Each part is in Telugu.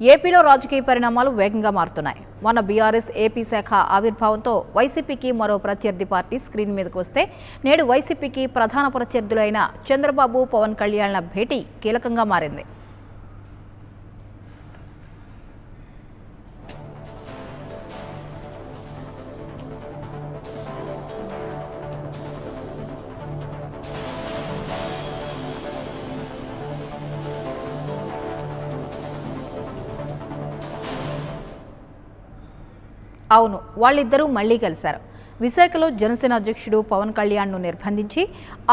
ఏపీలో రాజకీయ పరిణామాలు వేగంగా మారుతున్నాయి. మన బీఆర్ఎస్ ఏపీ శాఖ ఆవిర్భావంతో వైసీపీకి మరో ప్రత్యర్థి పార్టీ స్క్రీన్ మీదకు వస్తే నేడు వైసీపీకి ప్రధాన ప్రత్యర్థులైన చంద్రబాబు పవన్ కళ్యాణ్ల భేటీ కీలకంగా మారింది. అవును వాళ్ళిద్దరూ మళ్ళీ కలిశారు. విశాఖలో జనసేన అధ్యక్షుడు పవన్ కళ్యాణ్ను నిర్బంధించి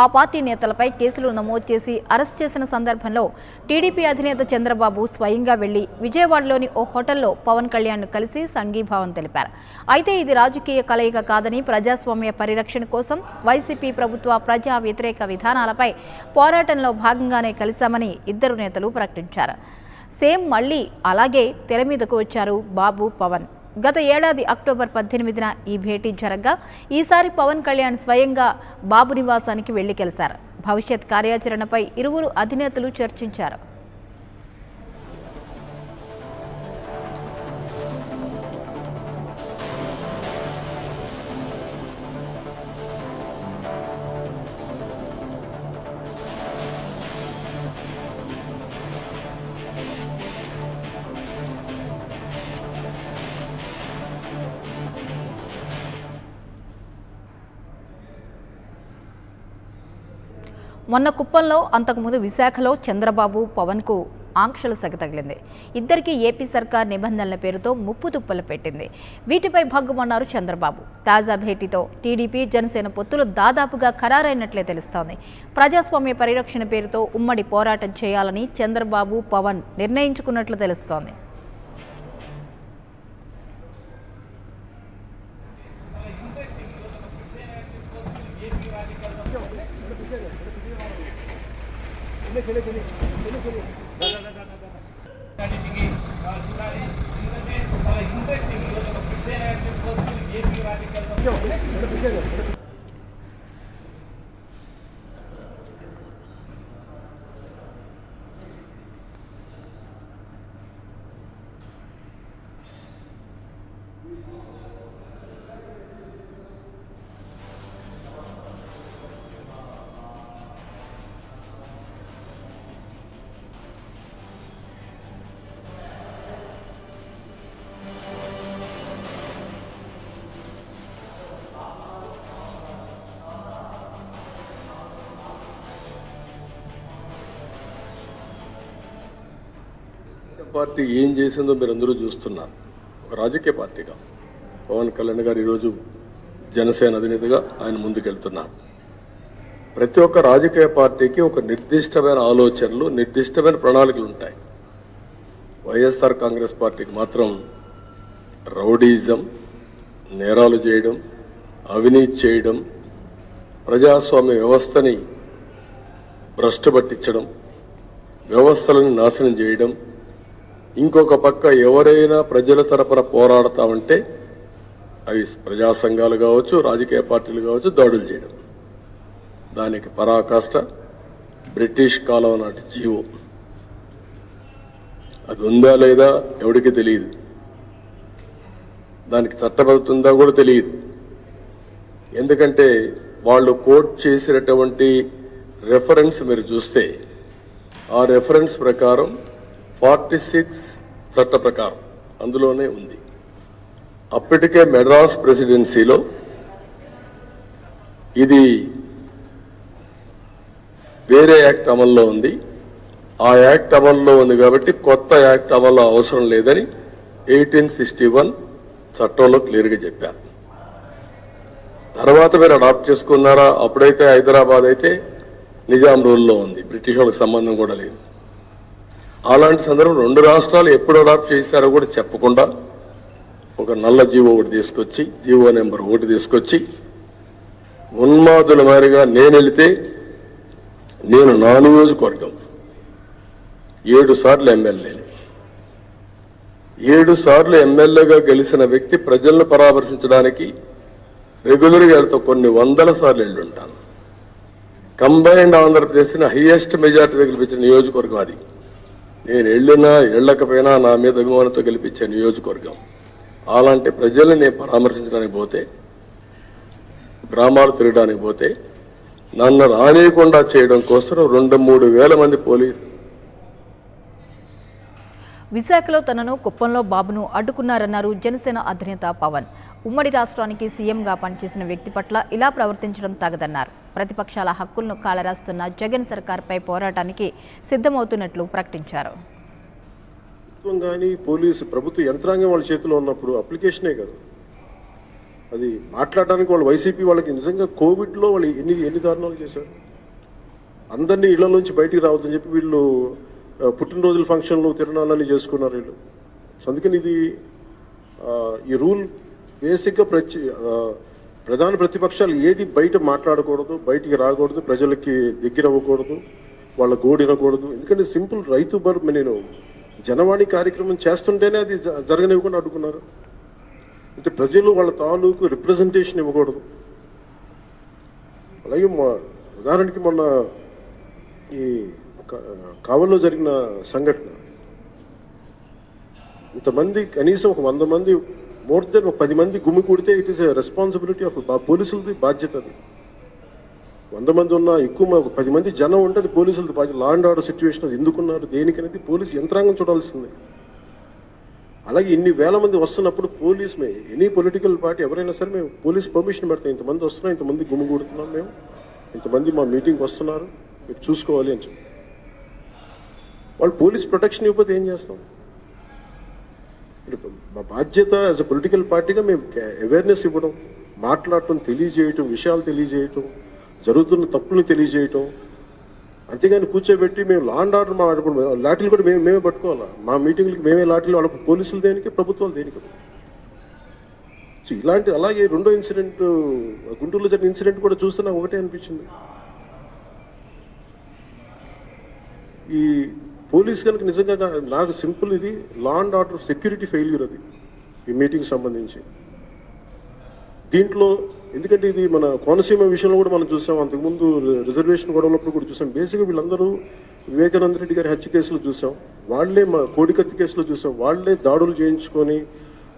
ఆ పార్టీ నేతలపై కేసులు నమోదు చేసి అరెస్ట్ చేసిన సందర్భంలో టీడీపీ అధినేత చంద్రబాబు స్వయంగా వెళ్ళి విజయవాడలోని ఓ హోటల్లో పవన్ కళ్యాణ్ను కలిసి సంఘీభావం తెలిపారు. అయితే ఇది రాజకీయ కలయిక కాదని ప్రజాస్వామ్య పరిరక్షణ కోసం వైసీపీ ప్రభుత్వ ప్రజా వ్యతిరేక విధానాలపై పోరాటంలో భాగంగానే కలిశామని ఇద్దరు నేతలు ప్రకటించారు. సేమ్ మళ్ళీ అలాగే తెర మీదకు వచ్చారు బాబు పవన్. గత ఏడాది అక్టోబర్ పద్దెనిమిదిన ఈ భేటీ జరగ్గా ఈసారి పవన్ కళ్యాణ్ స్వయంగా బాబు నివాసానికి వెళ్ళి కలిశారు భవిష్యత్ కార్యాచరణపై ఇరువురు అధినేతలు చర్చించారు. మొన్న కుప్పంలో అంతకుముందు విశాఖలో చంద్రబాబు పవన్కు ఆంక్షలు సగతగిలింది. ఇద్దరికి ఇద్దరికీ ఏపీ సర్కార్ నిబంధనల పేరుతో ముప్పు తుప్పలు పెట్టింది. వీటిపై భగ్గుమన్నారు చంద్రబాబు. తాజా భేటీతో టీడీపీ జనసేన పొత్తులు దాదాపుగా ఖరారైనట్లే తెలుస్తోంది. ప్రజాస్వామ్య పరిరక్షణ పేరుతో ఉమ్మడి పోరాటం చేయాలని చంద్రబాబు పవన్ నిర్ణయించుకున్నట్లు తెలుస్తోంది. खेले खेले खेले खेले खेले। इंटरेस्टिंग ये भी आज कल పార్టీ ఏం చేసిందో మీరు అందరూ చూస్తున్నారు. ఒక రాజకీయ పార్టీగా. పవన్ కళ్యాణ్ గారు ఈరోజు జనసేన అధినేతగా ఆయన ముందుకెళ్తున్నారు. ప్రతి ఒక్క రాజకీయ పార్టీకి ఒక నిర్దిష్టమైన ఆలోచనలు నిర్దిష్టమైన ప్రణాళికలు ఉంటాయి. వైఎస్ఆర్ కాంగ్రెస్ పార్టీకి మాత్రం రౌడీజం నేరాలు చేయడం అవినీతి చేయడం ప్రజాస్వామ్య వ్యవస్థని భ్రష్టు పట్టించడం వ్యవస్థలను నాశనం చేయడం ఇంకొక పక్క ఎవరైనా ప్రజల తరపున పోరాడతామంటే అవి ప్రజా సంఘాలు కావచ్చు రాజకీయ పార్టీలు కావచ్చు దాడులు చేయడం. దానికి పరాకాష్ట బ్రిటిష్ కాలం నాటి జీవో. అది ఉందా లేదా ఎవరికి తెలియదు. దానికి చట్టబడుతుందా కూడా తెలియదు. ఎందుకంటే వాళ్ళు కోట్ చేసినటువంటి రెఫరెన్స్ మీరు చూస్తే ఆ రెఫరెన్స్ ప్రకారం ఫార్టీ సిక్స్ చట్ట ప్రకారం అందులోనే ఉంది. అప్పటికే మెడ్రాస్ ప్రెసిడెన్సీలో ఇది వేరే యాక్ట్ అమల్లో ఉంది. ఆ యాక్ట్ అమల్లో ఉంది కాబట్టి కొత్త యాక్ట్ అమలు అవసరం లేదని ఎయిటీన్ సిక్స్టీ వన్ చట్టంలో క్లియర్గా చెప్పారు. తర్వాత మీరు అడాప్ట్ చేసుకున్నారా? అప్పుడైతే హైదరాబాద్ అయితే నిజాం రూల్లో ఉంది. బ్రిటిష్ వాళ్ళకి సంబంధం కూడా లేదు. అలాంటి సందర్భం రెండు రాష్ట్రాలు ఎప్పుడు అడాప్ట్ చేశారో కూడా చెప్పకుండా ఒక నల్ల జీవో ఒకటి తీసుకొచ్చి జీవో నెంబర్ ఒకటి తీసుకొచ్చి ఉన్మాదుల మారిగా నేను వెళితే నేను నా నియోజకవర్గం ఏడు సార్లు ఎమ్మెల్యేని ఏడు సార్లు ఎమ్మెల్యేగా గెలిచిన వ్యక్తి ప్రజలను పరామర్శించడానికి రెగ్యులర్గా వెళ్తా కొన్ని వందల సార్లు వెళ్ళుంటాను కంబైన్డ్ ఆంధ్రప్రదేశ్ని హైయెస్ట్ మెజార్టీ గెలిపించిన నియోజకవర్గం అది. నేను వెళ్ళినా వెళ్ళకపోయినా నా మీద అభిమానంతో గెలిపించే నియోజకవర్గం. అలాంటి ప్రజల్ని నేను పరామర్శించడానికి పోతే గ్రామాలు తిరగడానికి పోతే నన్ను రానియకుండా చేయడం కోసం రెండు మూడు వేల మంది పోలీసు విశాఖలో తనను కుప్పంలో బాబును అడ్డుకున్నారన్నారు జనసేన అధినేత పవన్. ఉమ్మడి రాష్ట్రానికి సీఎంగా పనిచేసిన వ్యక్తి పట్ల ఇలా ప్రవర్తించడం తగదన్నారు. ప్రతిపక్షాల హక్కులను కాలరాస్తున్న జగన్ సర్కార్పై పోరాటానికి సిద్ధమవుతున్నట్లు ప్రకటించారు. ప్రభుత్వం కానీ పోలీసు ప్రభుత్వ యంత్రాంగం వాళ్ళ చేతిలో ఉన్నప్పుడు అప్లికేషనే కదా. అది మాట్లాడడానికి వాళ్ళు వైసీపీ వాళ్ళకి నిజంగా కోవిడ్లో వాళ్ళు ఎన్ని ఎన్ని దారుణాలు చేశారు? అందరినీ ఇళ్ళలోంచి బయటికి రావద్దని చెప్పి వీళ్ళు పుట్టినరోజుల ఫంక్షన్లు తిరణాలని చేసుకున్నారు వీళ్ళు. సో అందుకని ఇది ఈ రూల్ బేసిక్గా ప్రతి ప్రధాన ప్రతిపక్షాలు ఏది బయట మాట్లాడకూడదు బయటికి రాకూడదు ప్రజలకి దగ్గర అవ్వకూడదు వాళ్ళ గోడినకూడదు ఎందుకంటే సింపుల్ రైతు బర్ నేను జనవాణి కార్యక్రమం చేస్తుంటేనే అది జ- జరగనివ్వకుండా అడ్డుకున్నారు. అంటే ప్రజలు వాళ్ళ తాలూకు రిప్రజెంటేషన్ ఇవ్వకూడదు. అలాగే ఉదాహరణకి మొన్న ఈ కావల్లో జరిగిన సంఘటన. ఇంతమంది కనీసం ఒక వంద మంది మోర్ దెన్ ఒక పది మంది గుమ్మి కొడితే ఇట్ ఈస్ రెస్పాన్సిబిలిటీ ఆఫ్ పోలీసులది బాధ్యత అది. వంద మంది ఉన్న ఎక్కువ ఒక పది మంది జనం ఉంటే అది పోలీసులది బాధ్యత. లా అండ్ ఆర్డర్ సిచ్యువేషన్ అది ఎందుకున్నారు దేనికనేది పోలీసు యంత్రాంగం చూడాల్సిందే. అలాగే ఇన్ని వేల మంది వస్తున్నప్పుడు police may any political party ఎవరైనా సరే మేము పోలీస్ పర్మిషన్ పెడతాం. ఇంతమంది వస్తున్నాం ఇంతమంది గుమ్మిగూడుతున్నాం మేము. ఇంతమంది మా మీటింగ్కి వస్తున్నారు. మీరు చూసుకోవాలి అని చెప్పి. వాళ్ళు పోలీస్ ప్రొటెక్షన్ ఇవ్వకపోతే ఏం చేస్తాం? మా బాధ్యత యాజ్ అ పొలిటికల్ పార్టీగా మేము అవేర్నెస్ ఇవ్వడం మాట్లాడటం తెలియజేయటం విషయాలు తెలియజేయటం జరుగుతున్న తప్పుల్ని తెలియజేయటం. అంతేగాని కూర్చోబెట్టి మేము లా అండ్ ఆర్డర్ మా లాఠీలు కూడా మేము మేమే పట్టుకోవాలా? మా మీటింగ్లకి మేమే లాఠీలు వాళ్ళకి పోలీసులు దేనికి ప్రభుత్వాలు దేనికి? సో ఇలాంటి అలాగే రెండో ఇన్సిడెంట్ గుంటూరులో జరిగిన ఇన్సిడెంట్ కూడా చూస్తే నాకు ఒకటే అనిపించింది. ఈ పోలీస్ కనుక నిజంగా నాకు సింపుల్ ఇది law and order security failure అది ఈ మీటింగ్ సంబంధించి. దీంట్లో ఎందుకంటే ఇది మన కోనసీమ విషయంలో కూడా మనం చూసాం అంతకుముందు రిజర్వేషన్ గొడవలప్పుడు కూడా చూసాం. బేసిక్గా వీళ్ళందరూ వివేకానంద రెడ్డి గారి హత్య కేసులు చూసాం. వాళ్ళే మా కోడికత్తి కేసులో చూసాం. వాళ్ళే దాడులు చేయించుకొని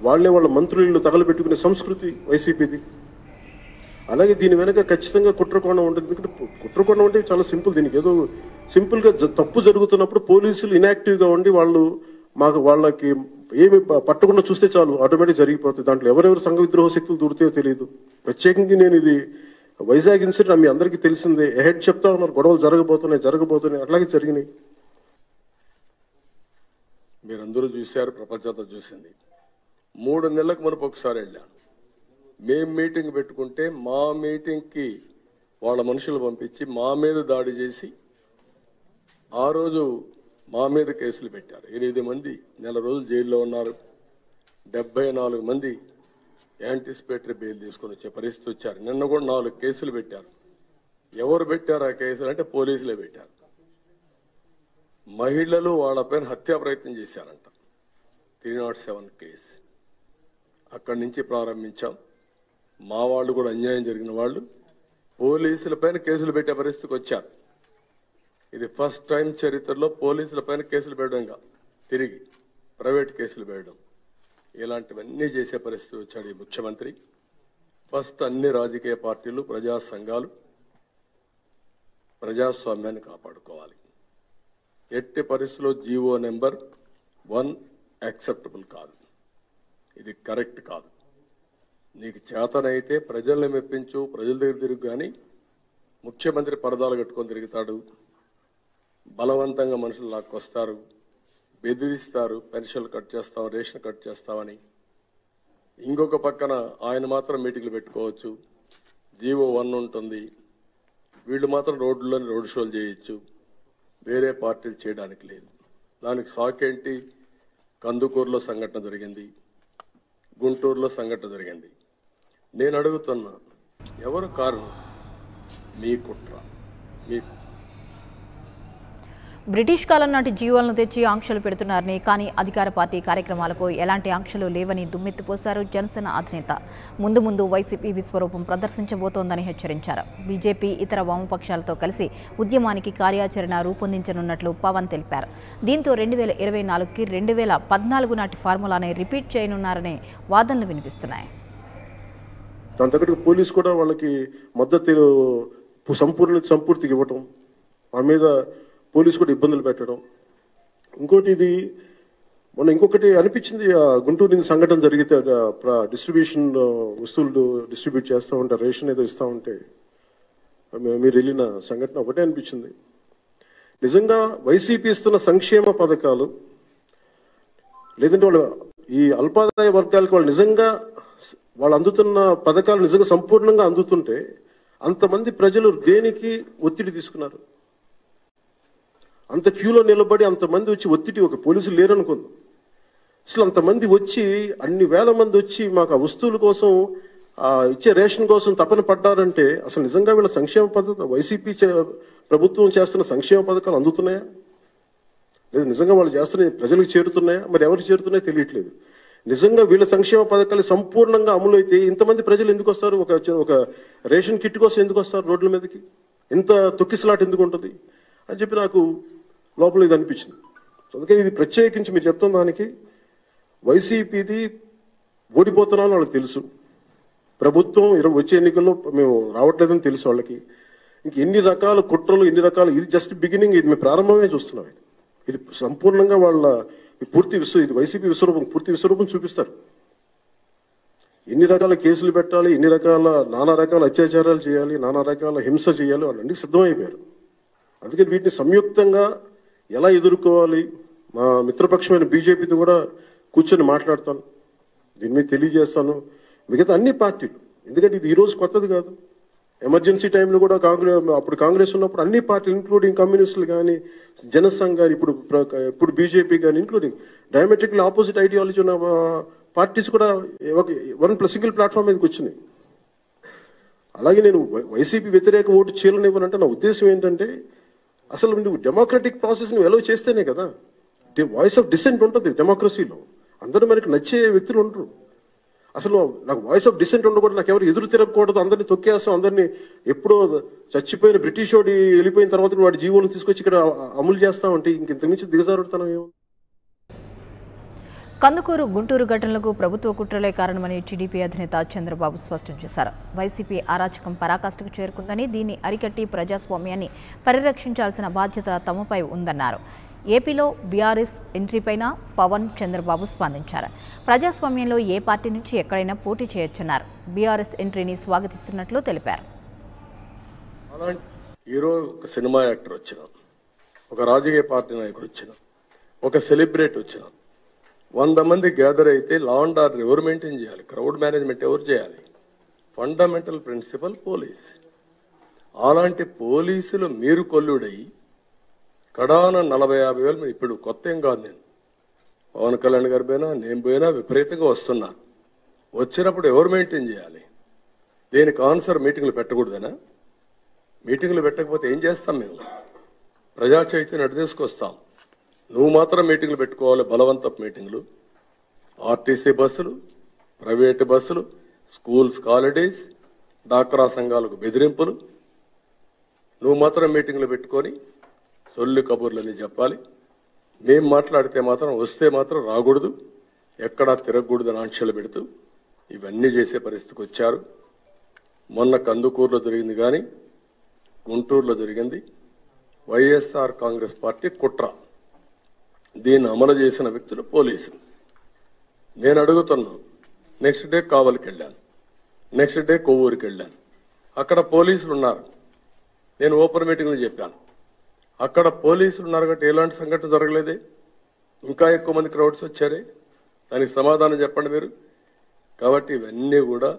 వాళ్ళే వాళ్ళ మంత్రులు తగలబెట్టుకునే సంస్కృతి వైసీపీది. అలాగే దీని వెనక ఖచ్చితంగా కుట్రకోణం ఉంటుంది. ఎందుకంటే కుట్రకోణం అంటే చాలా సింపుల్ దీనికి. ఏదో సింపుల్గా తప్పు జరుగుతున్నప్పుడు పోలీసులు ఇనాక్టివ్గా ఉండి వాళ్ళు మాకు వాళ్ళకి ఏమి పట్టకుండా చూస్తే చాలు ఆటోమేటిక్ జరిగిపోతుంది. దాంట్లో ఎవరెవరు సంఘ విద్రోహ శక్తులు దూరితే తెలియదు ప్రత్యేకంగా నేను ఇది వైజాగ్ ఇన్సిడెంట్ మీ అందరికీ తెలిసిందే. ఎహెడ్ చెప్తా ఉన్నారు గొడవలు జరగబోతున్నాయి జరగబోతున్నాయి అట్లాగే జరిగినాయి. మీరందరూ చూశారు ప్రపంచంతో చూసింది. మూడు నెలలకు మనకు ఒకసారి వెళ్ళాను. మేము మీటింగ్ పెట్టుకుంటే మా మీటింగ్కి వాళ్ళ మనుషులు పంపించి మా మీద దాడి చేసి ఆ రోజు మా మీద కేసులు పెట్టారు. ఎనిమిది మంది నెల రోజులు జైల్లో ఉన్నారు. డెబ్బై నాలుగు మంది యాంటిసిపేటరీ బెయిల్ తీసుకొని వచ్చే పరిస్థితి వచ్చారు. నిన్న కూడా నాలుగు కేసులు పెట్టారు. ఎవరు పెట్టారు ఆ కేసులు అంటే పోలీసులే పెట్టారు. మహిళలు వాళ్ళపైన హత్యా ప్రయత్నం చేశారంట. Three nought seven case. అక్కడి నుంచి ప్రారంభించాం. మా వాళ్ళు కూడా అన్యాయం జరిగిన వాళ్ళు పోలీసులపైన కేసులు పెట్టే పరిస్థితికి వచ్చారు. ఇది ఫస్ట్ టైం చరిత్రలో పోలీసుల పైన కేసులు పెట్టడంగా తిరిగి ప్రైవేట్ కేసులు పెట్టడం. ఇలాంటివన్నీ చేసే పరిస్థితి వచ్చాడు ఈ ముఖ్యమంత్రి. ఫస్ట్ అన్ని రాజకీయ పార్టీలు ప్రజా సంఘాలు ప్రజాస్వామ్యాన్ని కాపాడుకోవాలి. ఎట్టి పరిస్థితిలో జీవో నెంబర్ వన్ యాక్సెప్టబుల్ కాదు. ఇది కరెక్ట్ కాదు. నీకు చేతనైతే ప్రజల్ని మెప్పించు ప్రజల దగ్గర తిరుగు కానీ ముఖ్యమంత్రి పరదాలు కట్టుకొని తిరుగుతాడు. బలవంతంగా మనుషులు లాక్కొస్తారు. బెదిరిస్తారు. పెన్షన్లు కట్ చేస్తాం రేషన్ కట్ చేస్తామని. ఇంకొక పక్కన ఆయన మాత్రం మీటింగ్లు పెట్టుకోవచ్చు. జీవో వన్ ఉంటుంది. వీళ్ళు మాత్రం రోడ్లలో రోడ్ షోలు చేయొచ్చు. వేరే పార్టీలు చేయడానికి లేదు. దానికి సాకేంటి కందుకూరులో సంఘటన జరిగింది. గుంటూరులో సంఘటన జరిగింది. నేను అడుగుతున్నా ఎవరు కారణం మీ కుట్ర మీ బ్రిటిష్ కాలం నాటి జీవాలను తెచ్చి ఆంక్షలు పెడుతున్నారని కానీ అధికార పార్టీ కార్యక్రమాలకు ఎలాంటి ఆంక్షలు లేవని దుమ్మెత్తిపోశారు జనసేన అధినేత. ముందు ముందు వైసీపీ విశ్వరూపం ప్రదర్శించబోతోందని హెచ్చరించారు. బీజేపీ ఇతర వామపక్షాలతో కలిసి ఉద్యమానికి కార్యాచరణ రూపొందించనున్నట్లు పవన్ తెలిపారు. దీంతో రెండు వేల ఇరవై నాలుగుకి రెండు వేల పద్నాలుగు నాటి ఫార్ములానే రిపీట్ చేయనున్నారనే వాదనలు వినిపిస్తున్నాయి. దాని తగ్గట్టు పోలీస్ కూడా వాళ్ళకి మద్దతు సంపూర్ణ సంపూర్తికి ఇవ్వటం మా మీద పోలీస్ కూడా ఇబ్బందులు పెట్టడం. ఇంకోటి ఇది మొన్న ఇంకొకటి అనిపించింది ఆ గుంటూరు నుంచి సంఘటన జరిగితే డిస్ట్రిబ్యూషన్ వస్తువులు డిస్ట్రిబ్యూట్ చేస్తూ ఉంటే రేషన్ ఏదో ఇస్తూ ఉంటే మీరు వెళ్ళిన సంఘటన ఒకటే అనిపించింది. నిజంగా వైసీపీ ఇస్తున్న సంక్షేమ పథకాలు లేదంటే వాళ్ళు ఈ అల్పాదాయ వర్గాలకు వాళ్ళు నిజంగా వాళ్ళు అందుతున్న పథకాలు నిజంగా సంపూర్ణంగా అందుతుంటే అంతమంది ప్రజలు దేనికి ఒత్తిడి తీసుకున్నారు? అంత క్యూలో నిలబడి అంతమంది వచ్చి ఒత్తిడి ఒక పోలీసులు లేరనుకుంది. అసలు అంతమంది వచ్చి అన్ని వేల మంది వచ్చి మాకు ఆ వస్తువుల కోసం ఇచ్చే రేషన్ కోసం తపన పడ్డారంటే అసలు నిజంగా వీళ్ళ సంక్షేమ పథకం వైసీపీ చే- ప్రభుత్వం చేస్తున్న సంక్షేమ పథకాలు అందుతున్నాయా? లేదు నిజంగా వాళ్ళు చేస్తున్న ప్రజలకు చేరుతున్నాయా? మరి ఎవరికి చేరుతున్నాయో తెలియట్లేదు. నిజంగా వీళ్ళ సంక్షేమ పథకాలు సంపూర్ణంగా అమలు అయితే ఇంతమంది ప్రజలు ఎందుకు వస్తారు? ఒక ఒక రేషన్ కిట్ కోసం ఎందుకు వస్తారు రోడ్ల మీదకి? ఇంత తొక్కిసలాట ఎందుకు ఉంటుంది? అని చెప్పి నాకు లోపల ఇది అనిపించింది. అందుకని ఇది ప్రత్యేకించి మీరు చెప్తున్న దానికి వైసీపీది ఓడిపోతున్నామని వాళ్ళకి తెలుసు. ప్రభుత్వం ఇరవై వచ్చే ఎన్నికల్లో మేము రావట్లేదని తెలుసు వాళ్ళకి. ఇంక ఎన్ని రకాల కుట్రలు ఎన్ని రకాల ఇది జస్ట్ బిగినింగ్ ఇది మేము ప్రారంభమే చూస్తున్నాం. ఇది ఇది సంపూర్ణంగా వాళ్ళ పూర్తి విశ్వ ఇది వైసీపీ విశ్వరూపం పూర్తి విశ్వరూపం చూపిస్తారు. ఎన్ని రకాల కేసులు పెట్టాలి ఎన్ని రకాల నానా రకాల అత్యాచారాలు చేయాలి నానా రకాల హింస చేయాలి వాళ్ళు సిద్ధమైపోయారు. అందుకని వీటిని సంయుక్తంగా ఎలా ఎదుర్కోవాలి మా మిత్రపక్షమైన బీజేపీతో కూడా కూర్చొని మాట్లాడతాను. దీని మీద తెలియజేస్తాను. మిగతా అన్ని పార్టీలు. ఎందుకంటే ఇది ఈరోజు కొత్తది కాదు. ఎమర్జెన్సీ టైంలో కూడా కాంగ్రెస్ అప్పుడు కాంగ్రెస్ ఉన్నప్పుడు అన్ని పార్టీలు ఇంక్లూడింగ్ కమ్యూనిస్టులు కానీ జనసంఘ్ కానీ ఇప్పుడు ప్ర- ఇప్పుడు బీజేపీ కానీ ఇంక్లూడింగ్ డయామెట్రిక్లీ ఆపోజిట్ ఐడియాలజీ ఉన్న పార్టీస్ కూడా ఒక వన్ ప్లస్ సింగిల్ ప్లాట్ఫామ్ మీదకి వచ్చినాయి. అలాగే నేను వై- వైసీపీ వ్యతిరేక ఓటు చీలనివ్వనంటే నా ఉద్దేశం ఏంటంటే అసలు నువ్వు డెమోక్రటిక్ ప్రాసెస్ నువ్వు ఎలా చేస్తేనే కదా వాయిస్ ఆఫ్ డిసెంట్ ఉంటుంది డెమోక్రసీలో అందరూ మనకి నచ్చే వ్యక్తులు ఉండరు. అసలు నాకు వాయిస్ ఆఫ్ డిసెంట్ ఉండకూడదు నాకు ఎవరు ఎదురు తిరగకూడదు. అందరినీ తొక్కేస్తాం. అందరినీ ఎప్పుడో చచ్చిపోయిన బ్రిటిష్ వాడి వెళ్ళిపోయిన తర్వాత వాడి జీవోలను తీసుకొచ్చి ఇక్కడ అమలు చేస్తా ఉంటే ఇంక ఇంతకుమించి దిగజారుడుతాం ఏమో కందుకూరు గుంటూరు ఘటనలకు ప్రభుత్వ కుట్రలే కారణమని టీడీపీ అధినేత చంద్రబాబు స్పష్టం చేశారు. వైసీపీ అరాచకం పరాకాష్ఠకు చేరుకుందని దీన్ని అరికట్టి ప్రజాస్వామ్యాన్ని పరిరక్షించాల్సిన బాధ్యత తమపై ఉందన్నారు. ఏపీలో బీఆర్ఎస్ ఎంట్రీపైన పవన్ చంద్రబాబు స్పందించారు. ప్రజాస్వామ్యంలో ఏ పార్టీ నుంచి ఎక్కడైనా పోటీ చేయొచ్చన్నారు. బీఆర్ఎస్ ఎంట్రీని స్వాగతిస్తున్నట్లు తెలిపారు. అలాంటి ఈరోజు ఒక సినిమా యాక్టర్ వచ్చిన ఒక రాజకీయ పార్టీ నాయకుడు వచ్చిన ఒక సెలబ్రిటీ వచ్చిన వంద మంది గ్యాదర్ అయితే లా అండ్ ఆర్డర్ ఎవరు మెయింటైన్ చేయాలి? క్రౌడ్ మేనేజ్మెంట్ ఎవరు చేయాలి? Fundamental principle police. అలాంటి పోలీసులు మీరు కొల్లుడై తడాన నలభై యాభై వేలు ఇప్పుడు కొత్త ఏం కాదు నేను. పవన్ కళ్యాణ్ గారి పోయినా నేను పోయినా విపరీతంగా వస్తున్నాను వచ్చినప్పుడు ఎవరు మెయింటైన్ చేయాలి? దీనికి ఆన్సర్ మీటింగ్లు పెట్టకూడదనా? మీటింగ్లు పెట్టకపోతే ఏం చేస్తాం మేము? ప్రజా చైతన్యం అటు తీసుకొస్తాం. నువ్వు మాత్రం మీటింగ్లు పెట్టుకోవాలి బలవంతపు మీటింగ్లు ఆర్టీసీ బస్సులు ప్రైవేటు బస్సులు స్కూల్స్ కాలేజీస్ డాక్రా సంఘాలకు బెదిరింపులు. నువ్వు మాత్రం మీటింగ్లు పెట్టుకొని సొల్లు కబుర్లని చెప్పాలి. మేం మాట్లాడితే మాత్రం వస్తే మాత్రం రాకూడదు. ఎక్కడా తిరగకూడదని ఆంక్షలు పెడుతూ ఇవన్నీ చేసే పరిస్థితికి వచ్చారు. మొన్న కందుకూరులో జరిగింది కానీ గుంటూరులో జరిగింది. వైఎస్ఆర్ కాంగ్రెస్ పార్టీ కుట్ర. దీన్ని అమలు చేసిన వ్యక్తులు పోలీసులు నేను అడుగుతున్నా నెక్స్ట్ డే కావలికి వెళ్ళాను నెక్స్ట్ డే కొవ్వూరికి వెళ్ళాను అక్కడ పోలీసులు ఉన్నారు నేను ఓపెన్ మీటింగ్లో చెప్పాను. అక్కడ పోలీసులు ఉన్నారు కాబట్టి ఎలాంటి సంఘటన జరగలేదే. ఇంకా ఎక్కువ మంది క్రౌడ్స్ వచ్చారే. దానికి సమాధానం చెప్పండి మీరు. కాబట్టి ఇవన్నీ కూడా